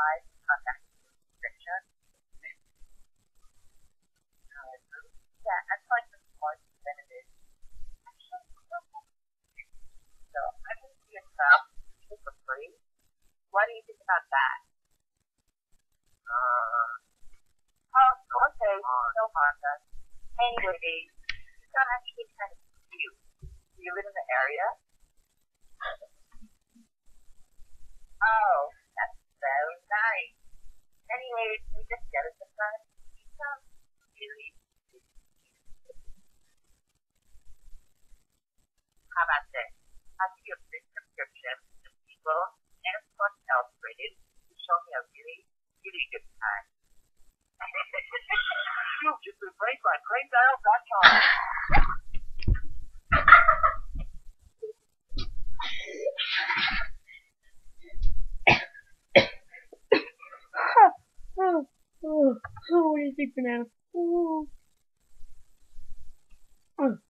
five contact picture. Yeah, I feel like this was than it is. Actually, so I can see a crowd for free. What do you think about that? Uh, oh, okay, uh, no contest. Anyway, you sound actually kind of cute. Do you live in the area? it show me a really, really good time. you just been raised by prankdial.com. oh, what do you think, banana? Oh.